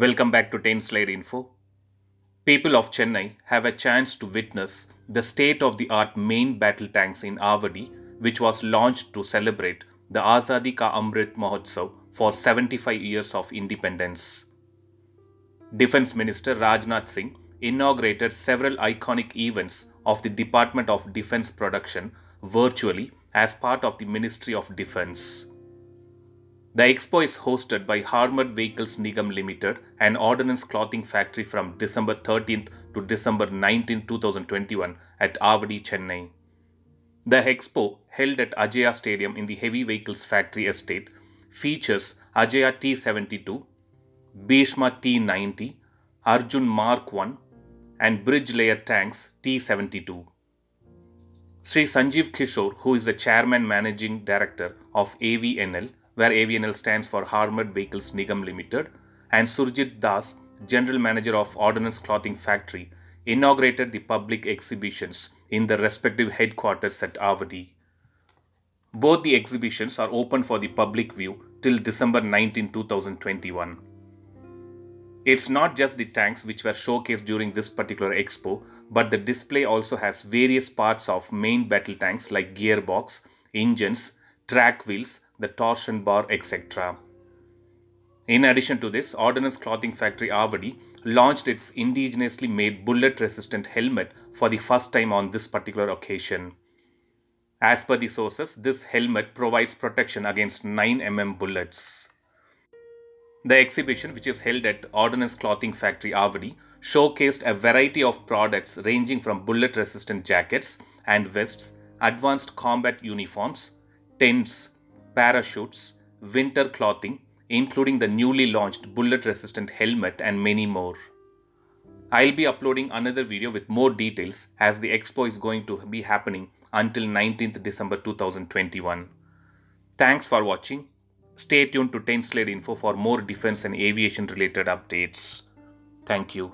Welcome back to 10 Slide Info. People of Chennai have a chance to witness the state of the art main battle tanks in Avadi, which was launched to celebrate the Azadi Ka Amrit Mahotsav for 75 years of independence. Defense Minister Rajnath Singh inaugurated several iconic events of the Department of Defense production virtually as part of the Ministry of Defense. The expo is hosted by Armoured Vehicles Nigam Limited, an ordnance clothing factory from December 13th to December 19, 2021 at Avadi, Chennai. The expo, held at Ajeya Stadium in the Heavy Vehicles Factory Estate, features Ajeya T72, Bhishma T90, Arjun Mark 1, and bridge layer tanks T72. Sri Sanjeev Kishore, who is the chairman managing director of AVNL, where AVNL stands for Armored Vehicles Nigam Limited, and Surjit Das, general manager of Ordnance Clothing Factory, inaugurated the public exhibitions in the respective headquarters at Avadi. Both the exhibitions are open for the public view till December 19, 2021. It's not just the tanks which were showcased during this particular expo, but the display also has various parts of main battle tanks like gearbox, engines, track wheels, the torsion bar, etc. In addition to this, Ordnance Clothing Factory Avadi launched its indigenously made bullet resistant helmet for the first time on this particular occasion. As per the sources, this helmet provides protection against 9mm bullets. The exhibition, which is held at Ordnance Clothing Factory Avadi, showcased a variety of products ranging from bullet resistant jackets and vests, advanced combat uniforms, tents, parachutes, winter clothing, including the newly launched bullet resistant helmet and many more. I'll be uploading another video with more details as the expo is going to be happening until 19th December 2021. Thanks for watching. Stay tuned to 10 Slide Info for more defense and aviation related updates. Thank you.